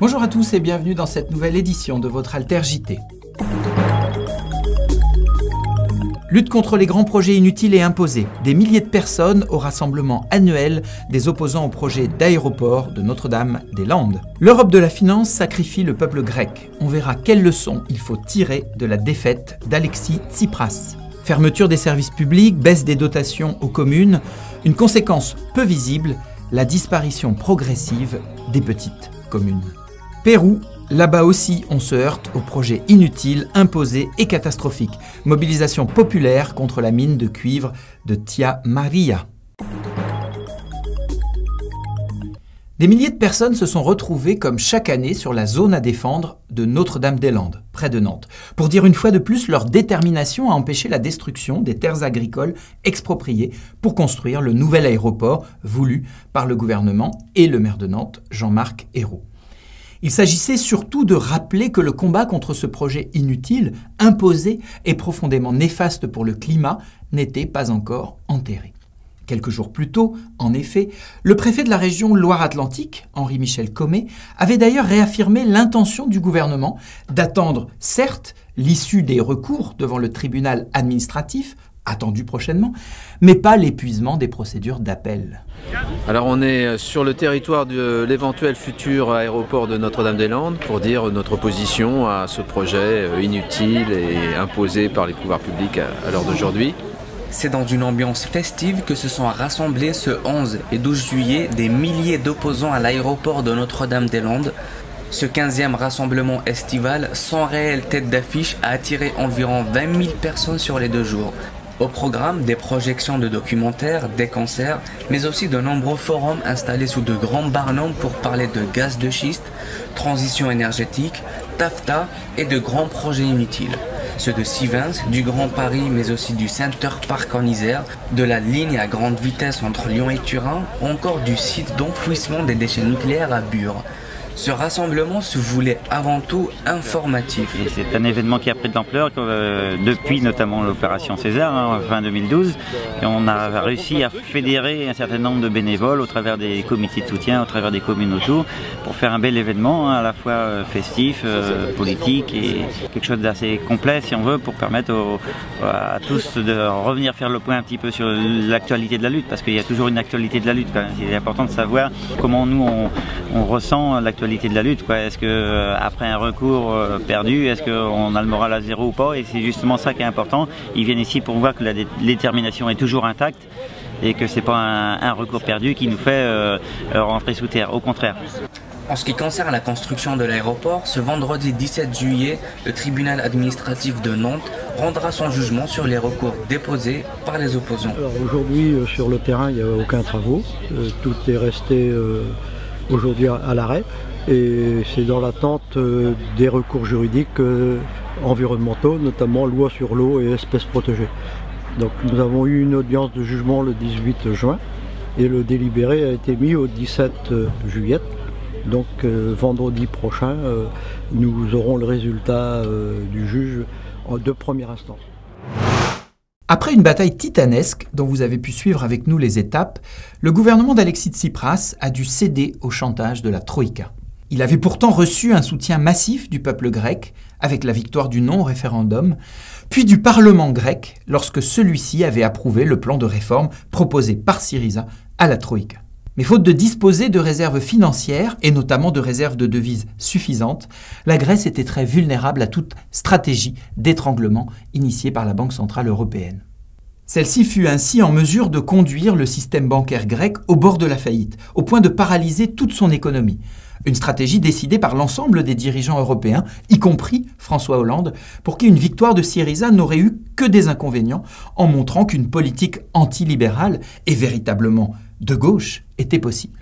Bonjour à tous et bienvenue dans cette nouvelle édition de votre Alter JT. Lutte contre les grands projets inutiles et imposés. Des milliers de personnes au rassemblement annuel des opposants au projet d'aéroport de Notre-Dame-des-Landes. L'Europe de la finance sacrifie le peuple grec. On verra quelles leçons il faut tirer de la défaite d'Alexis Tsipras. Fermeture des services publics, baisse des dotations aux communes, une conséquence peu visible, la disparition progressive des petites communes. Pérou, là-bas aussi on se heurte aux projets inutiles, imposés et catastrophiques. Mobilisation populaire contre la mine de cuivre de Tia Maria. Des milliers de personnes se sont retrouvées comme chaque année sur la zone à défendre de Notre-Dame-des-Landes, près de Nantes, pour dire une fois de plus leur détermination à empêcher la destruction des terres agricoles expropriées pour construire le nouvel aéroport voulu par le gouvernement et le maire de Nantes, Jean-Marc Ayrault. Il s'agissait surtout de rappeler que le combat contre ce projet inutile, imposé et profondément néfaste pour le climat n'était pas encore enterré. Quelques jours plus tôt, en effet, le préfet de la région Loire-Atlantique, Henri-Michel Commet, avait d'ailleurs réaffirmé l'intention du gouvernement d'attendre, certes, l'issue des recours devant le tribunal administratif, attendu prochainement, mais pas l'épuisement des procédures d'appel. Alors on est sur le territoire de l'éventuel futur aéroport de Notre-Dame-des-Landes pour dire notre opposition à ce projet inutile et imposé par les pouvoirs publics à l'heure d'aujourd'hui. C'est dans une ambiance festive que se sont rassemblés ce 11 et 12 juillet des milliers d'opposants à l'aéroport de Notre-Dame-des-Landes. Ce 15e rassemblement estival, sans réelle tête d'affiche, a attiré environ 20 000 personnes sur les deux jours. Au programme, des projections de documentaires, des concerts, mais aussi de nombreux forums installés sous de grands barnums pour parler de gaz de schiste, transition énergétique, TAFTA et de grands projets inutiles ceux de Sivens, du Grand Paris, mais aussi du Center Park en Isère, de la ligne à grande vitesse entre Lyon et Turin, ou encore du site d'enfouissement des déchets nucléaires à Bure. Ce rassemblement se voulait avant tout informatif. C'est un événement qui a pris de l'ampleur euh, depuis notamment l'opération César, hein, fin 2012. Et on a réussi à fédérer un certain nombre de bénévoles au travers des comités de soutien, au travers des communes autour, pour faire un bel événement, hein, à la fois euh, festif, euh, politique et quelque chose d'assez complet, si on veut, pour permettre à tous de revenir faire le point un petit peu sur l'actualité de la lutte, parce qu'il y a toujours une actualité de la lutte. Il est important de savoir comment nous on ressent l'actualité de la lutte. Est-ce que euh, après un recours euh, perdu, est-ce qu'on a le moral à zéro ou pas? Et c'est justement ça qui est important. Ils viennent ici pour voir que la détermination est toujours intacte et que c'est pas un, recours perdu qui nous fait euh, rentrer sous terre. Au contraire. En ce qui concerne la construction de l'aéroport, ce vendredi 17 juillet, le tribunal administratif de Nantes rendra son jugement sur les recours déposés par les opposants. Aujourd'hui, sur le terrain, il n'y a aucun travaux. tout est resté aujourd'hui à l'arrêt et c'est dans l'attente euh, des recours juridiques euh, environnementaux, notamment loi sur l'eau et espèces protégées. Donc nous avons eu une audience de jugement le 18 juin et le délibéré a été mis au 17 euh, juillet. Donc vendredi prochain, nous aurons le résultat du juge de première instance. Après une bataille titanesque dont vous avez pu suivre avec nous les étapes, le gouvernement d'Alexis Tsipras a dû céder au chantage de la Troïka. Il avait pourtant reçu un soutien massif du peuple grec avec la victoire du non au référendum, puis du Parlement grec lorsque celui-ci avait approuvé le plan de réforme proposé par Syriza à la Troïka. Mais faute de disposer de réserves financières, et notamment de réserves de devises suffisantes, la Grèce était très vulnérable à toute stratégie d'étranglement initiée par la Banque centrale européenne. Celle-ci fut ainsi en mesure de conduire le système bancaire grec au bord de la faillite, au point de paralyser toute son économie, une stratégie décidée par l'ensemble des dirigeants européens, y compris François Hollande, pour qui une victoire de Syriza n'aurait eu que des inconvénients, en montrant qu'une politique antilibérale et véritablement de gauche était possible.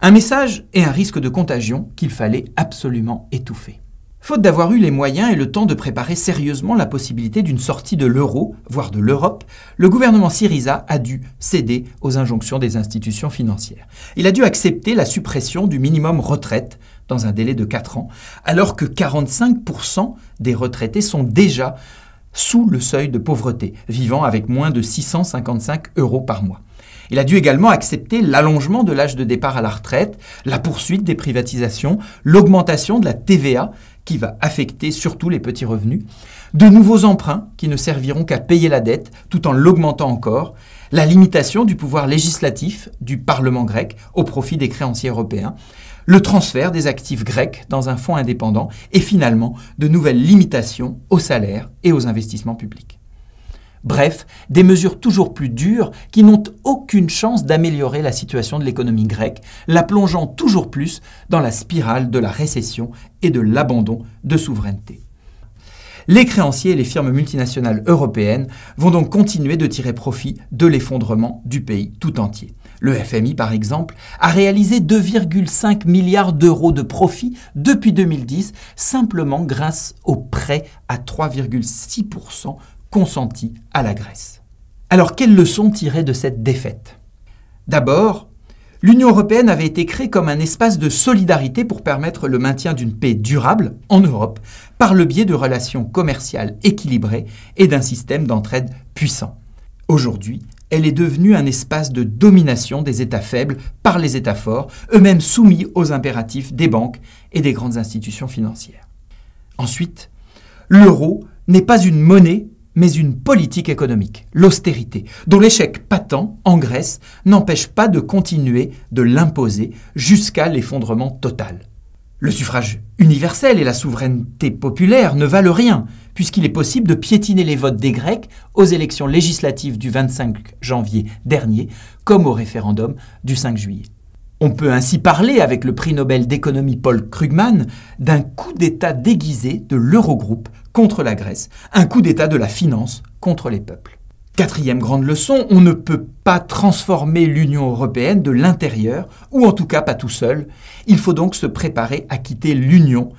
Un message et un risque de contagion qu'il fallait absolument étouffer. Faute d'avoir eu les moyens et le temps de préparer sérieusement la possibilité d'une sortie de l'euro, voire de l'Europe, le gouvernement Syriza a dû céder aux injonctions des institutions financières. Il a dû accepter la suppression du minimum retraite dans un délai de 4 ans, alors que 45% des retraités sont déjà sous le seuil de pauvreté, vivant avec moins de 655 euros par mois. Il a dû également accepter l'allongement de l'âge de départ à la retraite, la poursuite des privatisations, l'augmentation de la TVA qui va affecter surtout les petits revenus, de nouveaux emprunts qui ne serviront qu'à payer la dette tout en l'augmentant encore, la limitation du pouvoir législatif du Parlement grec au profit des créanciers européens, le transfert des actifs grecs dans un fonds indépendant. Et finalement de nouvelles limitations aux salaires et aux investissements publics. Bref, des mesures toujours plus dures qui n'ont aucune chance d'améliorer la situation de l'économie grecque, la plongeant toujours plus dans la spirale de la récession et de l'abandon de souveraineté. Les créanciers et les firmes multinationales européennes vont donc continuer de tirer profit de l'effondrement du pays tout entier. Le FMI, par exemple, a réalisé 2,5 milliards d'euros de profit depuis 2010, simplement grâce aux prêts à 3,6% consentis à la Grèce. Alors, quelles leçons tirer de cette défaite? D'abord, l'Union européenne avait été créée comme un espace de solidarité pour permettre le maintien d'une paix durable en Europe par le biais de relations commerciales équilibrées et d'un système d'entraide puissant. Aujourd'hui, elle est devenue un espace de domination des États faibles par les États forts, eux-mêmes soumis aux impératifs des banques et des grandes institutions financières. Ensuite, l'euro n'est pas une monnaie, mais une politique économique, l'austérité, dont l'échec patent en Grèce n'empêche pas de continuer de l'imposer jusqu'à l'effondrement total. Le suffrage universel et la souveraineté populaire ne valent rien, puisqu'il est possible de piétiner les votes des Grecs aux élections législatives du 25 janvier dernier, comme au référendum du 5 juillet. On peut ainsi parler, avec le prix Nobel d'économie Paul Krugman, d'un coup d'État déguisé de l'Eurogroupe contre la Grèce, un coup d'État de la finance contre les peuples. Quatrième grande leçon, on ne peut pas transformer l'Union européenne de l'intérieur, ou en tout cas pas tout seul. Il faut donc se préparer à quitter l'Union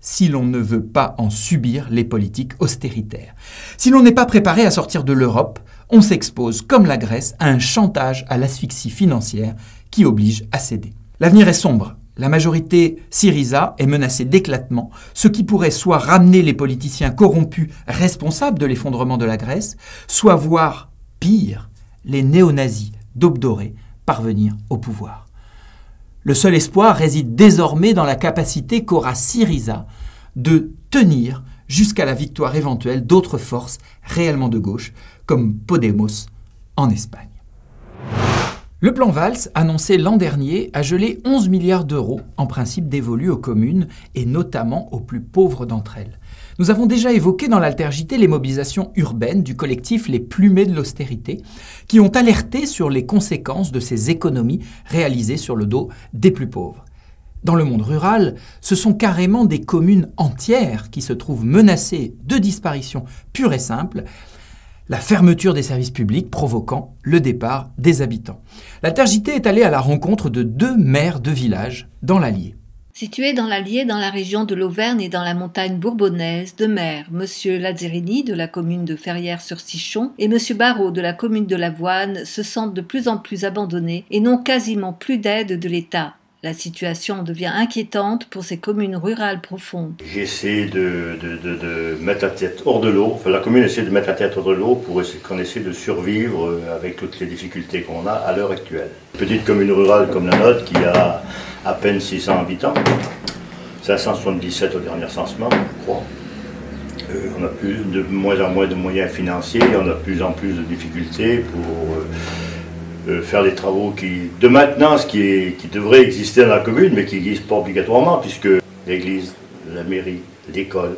si l'on ne veut pas en subir les politiques austéritaires. Si l'on n'est pas préparé à sortir de l'Europe, on s'expose, comme la Grèce, à un chantage à l'asphyxie financière qui oblige à céder. L'avenir est sombre la majorité Syriza est menacée d'éclatement, ce qui pourrait soit ramener les politiciens corrompus responsables de l'effondrement de la Grèce, soit voir, pire, les néo-nazis d'Obdoré parvenir au pouvoir. Le seul espoir réside désormais dans la capacité qu'aura Syriza de tenir jusqu'à la victoire éventuelle d'autres forces réellement de gauche, comme Podemos en Espagne. Le plan Valls, annoncé l'an dernier, a gelé 11 milliards d'euros, en principe dévolus aux communes et notamment aux plus pauvres d'entre elles. Nous avons déjà évoqué dans l'altergité les mobilisations urbaines du collectif Les Plumés de l'austérité, qui ont alerté sur les conséquences de ces économies réalisées sur le dos des plus pauvres. Dans le monde rural, ce sont carrément des communes entières qui se trouvent menacées de disparition pure et simple, la fermeture des services publics provoquant le départ des habitants. La Tergité est allée à la rencontre de deux maires de villages dans l'Allier. Situé dans l'Allier, dans la région de l'Auvergne et dans la montagne bourbonnaise, deux maires, M. Lazzerini de la commune de Ferrières-sur-Sichon et M. Barrault de la commune de Lavoine, se sentent de plus en plus abandonnés et n'ont quasiment plus d'aide de l'État. La situation devient inquiétante pour ces communes rurales profondes. J'essaie de, mettre la tête hors de l'eau, enfin, la commune essaie de mettre la tête hors de l'eau pour qu'on essaie de survivre euh, avec toutes les difficultés qu'on a à l'heure actuelle. Petite commune rurale comme la nôtre qui a à peine 600 habitants, 577 au dernier recensement, je crois. Euh, on a plus, de moins en moins de moyens financiers, on a de plus en plus de difficultés pour... Euh, faire les travaux qui, de maintenance qui, devraient exister dans la commune, mais qui n'existent pas obligatoirement, puisque l'église, la mairie, l'école,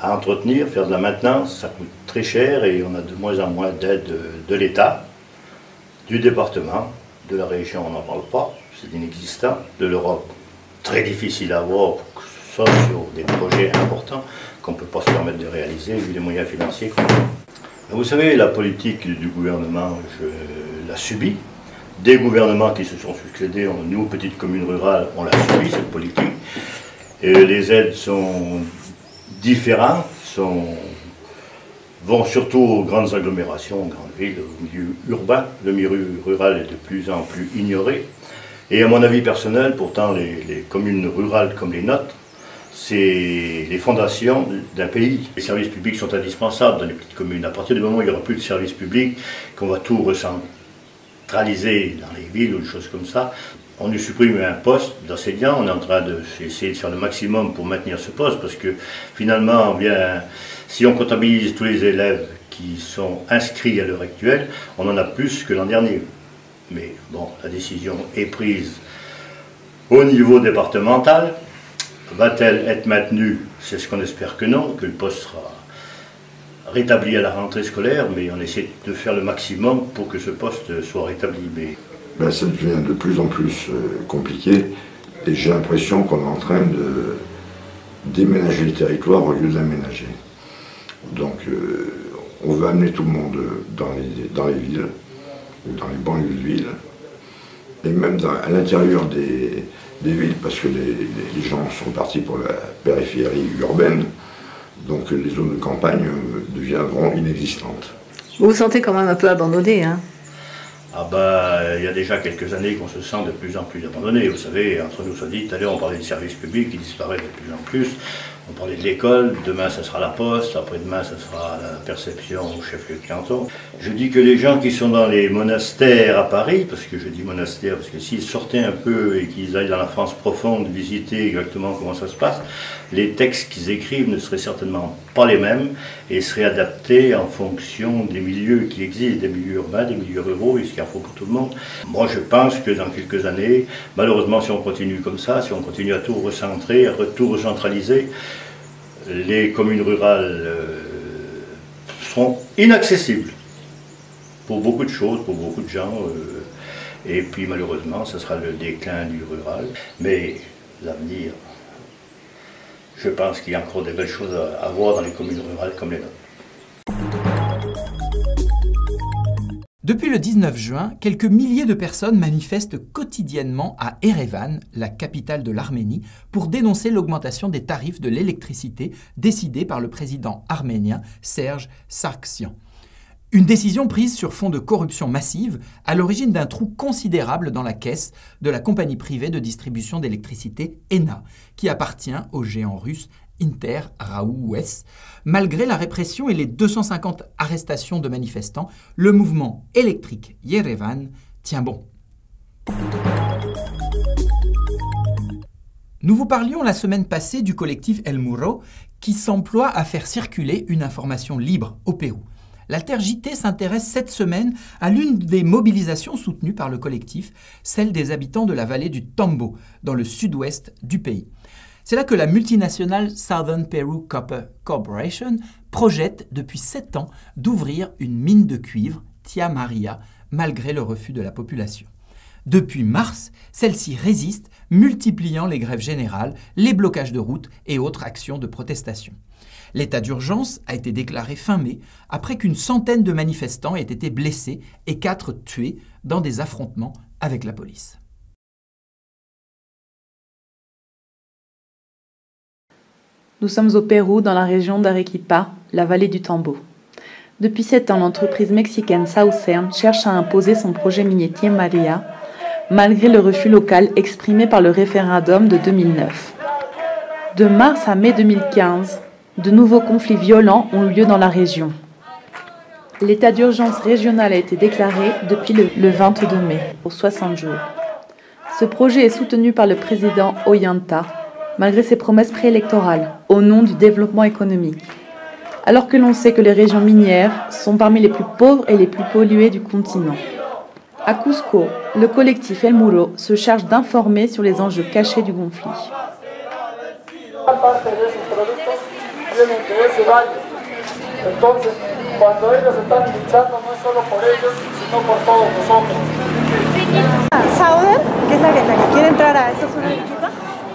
à entretenir, faire de la maintenance, ça coûte très cher et on a de moins en moins d'aide de, l'État, du département, de la région, on n'en parle pas, c'est inexistant, de l'Europe, très difficile à avoir, sauf sur des projets importants qu'on ne peut pas se permettre de réaliser vu les moyens financiers qu'on a. Vous savez, la politique du gouvernement, je, l'a subi. Des gouvernements qui se sont succédés, nous, petites communes rurales, on l'a subi, cette politique. Et les aides sont différentes, vont surtout aux grandes agglomérations, aux grandes villes, au milieu urbain. Le milieu rural est de plus en plus ignoré. Et à mon avis personnel, pourtant, les, les communes rurales comme les nôtres, c'est les fondations d'un pays. Les services publics sont indispensables dans les petites communes. À partir du moment où il n'y aura plus de services publics, qu'on va tout ressembler centralisé dans les villes ou des choses comme ça, on nous supprime un poste d'enseignant, on est en train d'essayer de, de faire le maximum pour maintenir ce poste, parce que finalement, bien, si on comptabilise tous les élèves qui sont inscrits à l'heure actuelle, on en a plus que l'an dernier. Mais bon, la décision est prise au niveau départemental. Va-t-elle être maintenue? C'est ce qu'on espère que non, que le poste sera rétabli à la rentrée scolaire, mais on essaie de faire le maximum pour que ce poste soit rétabli. Mais... Ben, ça devient de plus en plus euh, compliqué et j'ai l'impression qu'on est en train de déménager le territoire au lieu de l'aménager. Donc euh, on veut amener tout le monde dans les, dans les villes, dans les banlieues de villes, et même à l'intérieur des, villes, parce que les, gens sont partis pour la périphérie urbaine, donc les zones de campagne euh, deviendront inexistantes. Vous vous sentez quand même un peu abandonné, hein? Ah bah, il y a déjà quelques années qu'on se sent de plus en plus abandonné. Vous savez, entre nous soit dit, tout à l'heure on parlait des services publics qui disparaissent de plus en plus. On parlait de l'école, demain ce sera la poste, après-demain ce sera la perception au chef-lieu de canton. Je dis que les gens qui sont dans les monastères à Paris, parce que je dis monastère, parce que s'ils sortaient un peu et qu'ils aillent dans la France profonde visiter exactement comment ça se passe, les textes qu'ils écrivent ne seraient certainement pas les mêmes et seraient adaptés en fonction des milieux qui existent, des milieux urbains, des milieux ruraux et ce qu'il faut pour tout le monde. Moi je pense que dans quelques années, malheureusement si on continue comme ça, si on continue à tout recentrer, à tout recentraliser, les communes rurales euh, seront inaccessibles pour beaucoup de choses, pour beaucoup de gens. Euh, et puis malheureusement, ce sera le déclin du rural. Mais l'avenir, je pense qu'il y a encore des belles choses à voir dans les communes rurales comme les nôtres. Depuis le 19 juin, quelques milliers de personnes manifestent quotidiennement à Erevan, la capitale de l'Arménie, pour dénoncer l'augmentation des tarifs de l'électricité décidée par le président arménien Serge Sargsyan. Une décision prise sur fond de corruption massive, à l'origine d'un trou considérable dans la caisse de la compagnie privée de distribution d'électricité ENA, qui appartient au géant russe Inter Raoues. Malgré la répression et les 250 arrestations de manifestants, le mouvement électrique Yerevan tient bon. Nous vous parlions la semaine passée du collectif El Muro qui s'emploie à faire circuler une information libre au Pérou. L'Alter JT s'intéresse cette semaine à l'une des mobilisations soutenues par le collectif, celle des habitants de la vallée du Tambo, dans le sud-ouest du pays. C'est là que la multinationale Southern Peru Copper Corporation projette depuis sept ans d'ouvrir une mine de cuivre, Tia Maria, malgré le refus de la population. Depuis mars, celle-ci résiste, multipliant les grèves générales, les blocages de routes et autres actions de protestation. L'état d'urgence a été déclaré fin mai après qu'une centaine de manifestants aient été blessés et quatre tués dans des affrontements avec la police. Nous sommes au Pérou, dans la région d'Arequipa, la vallée du Tambo. Depuis sept ans, l'entreprise mexicaine Southern cherche à imposer son projet minier Maria, malgré le refus local exprimé par le référendum de 2009. De mars à mai 2015, de nouveaux conflits violents ont eu lieu dans la région. L'état d'urgence régional a été déclaré depuis le 22 mai, pour 60 jours. Ce projet est soutenu par le président Ollanta, malgré ses promesses préélectorales, au nom du développement économique. Alors que l'on sait que les régions minières sont parmi les plus pauvres et les plus polluées du continent. À Cusco, le collectif El Muro se charge d'informer sur les enjeux cachés du conflit.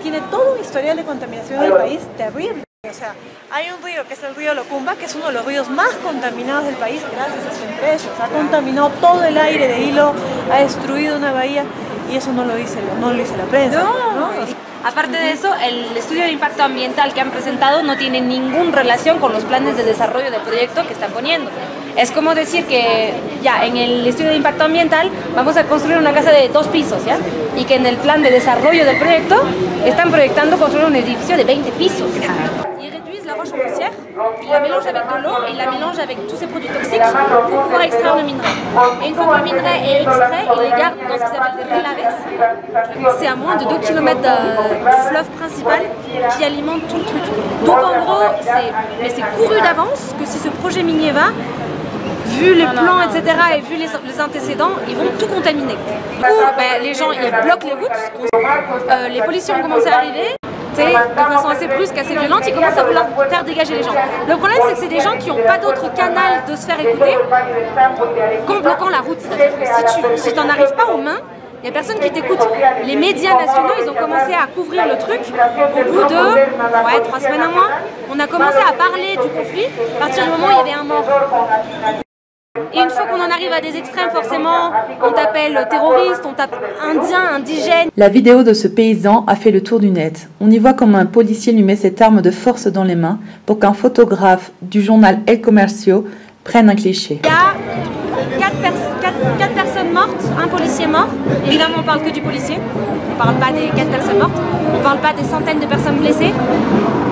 Tiene todo un historial de contaminación del país terrible. O sea, hay un río que es el río Locumba, que es uno de los ríos más contaminados del país gracias a su empresa. ha contaminado todo el aire de hilo, ha destruido una bahía y eso no lo dice, no lo dice la prensa. Aparte de eso, el estudio de impacto ambiental que han presentado no tiene ninguna relación con los planes de desarrollo del proyecto que están poniendo. Es como decir que ya en el estudio de impacto ambiental vamos a construir una casa de dos pisos, ¿ya? Y que en el plan de desarrollo del proyecto están proyectando construir un edificio de 20 pisos. Il la mélange avec de l'eau et il la mélange avec tous ces produits toxiques pour pouvoir extraire le minerai. Et une fois que le minerai est extrait, il les garde dans ce qu'ils appellent des relaves. C'est à moins de 2 km du fleuve principal qui alimente tout le truc. Donc en gros, c'est couru d'avance que si ce projet minier va, vu les plans, etc., et vu les, antécédents, ils vont tout contaminer. Du coup, ben, les gens, ils bloquent les routes. Euh, les policiers ont commencé à arriver de façon assez brusque, assez violente, ils commencent à vouloir faire dégager les gens. Le problème, c'est que c'est des gens qui n'ont pas d'autre canal de se faire écouter qu'en bloquant la route. Si tu n'en arrives pas aux mains, il n'y a personne qui t'écoute. Les médias nationaux, ils ont commencé à couvrir le truc. Au bout de ouais, trois semaines, un mois, on a commencé à parler du conflit à partir du moment où il y avait un mort. Et une fois qu'on en arrive à des extrêmes, forcément, on t'appelle terroriste, on tape indien, indigène. La vidéo de ce paysan a fait le tour du net. On y voit comment un policier lui met cette arme de force dans les mains pour qu'un photographe du journal El Comercio prenne un cliché. Mortes, un policier mort. Évidemment, on parle que du policier. On parle pas des quatre personnes mortes. On parle pas des centaines de personnes blessées.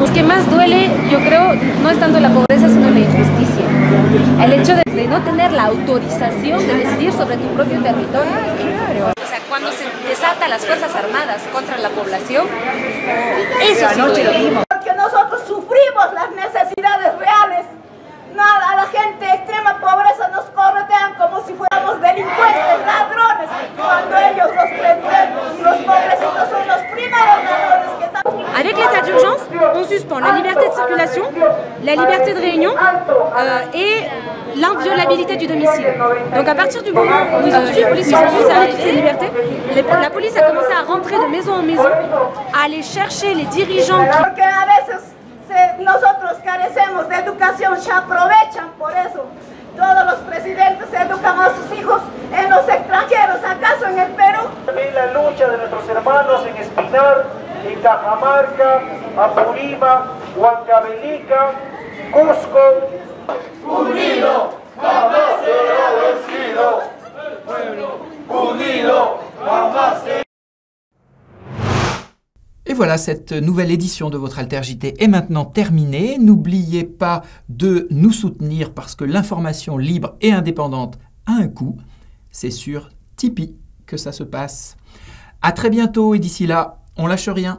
Ce qui más duele, yo creo, no es tanto la pobreza, sino la injusticia. El hecho de, de, no tener la autorización de decidir sobre tu propio territorio. O sea, cuando se desata las Fuerzas Armadas contra la población, eso sí duele. Fuéramos delincuentes, ladrones, cuando ellos, los, los pobrecitos, son los primeros ladrones que están... Avec l'état d'urgence, on suspend la liberté de circulation, la liberté de réunion euh, et l'inviolabilité du domicile. Donc à partir du moment où ils ont su, les policiers ont su toutes ces libertés, la police a commencé à rentrer de maison en maison, à aller chercher les dirigeants qui... nosotros carecemos de educación, se aprovechan por eso. Todos los presidentes educan a sus hijos en los extranjeros, ¿acaso en el Perú? También la lucha de nuestros hermanos en Espinar, en Cajamarca, Apurima, Huancavelica, Cusco. Unido, jamás será vencido. Pueblo unido, jamás será Et voilà, cette nouvelle édition de votre Alter JT est maintenant terminée. N'oubliez pas de nous soutenir parce que l'information libre et indépendante a un coût. C'est sur Tipeee que ça se passe. À très bientôt et d'ici là, on lâche rien.